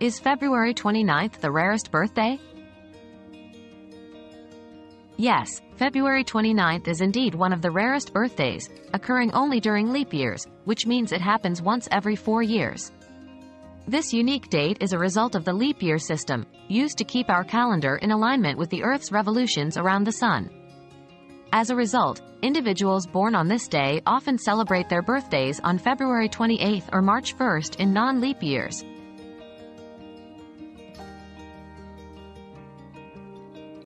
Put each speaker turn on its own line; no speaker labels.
Is February 29th the rarest birthday? Yes, February 29th is indeed one of the rarest birthdays, occurring only during leap years, which means it happens once every four years. This unique date is a result of the leap year system, used to keep our calendar in alignment with the Earth's revolutions around the Sun. As a result, individuals born on this day often celebrate their birthdays on February 28th or March 1st in non-leap years,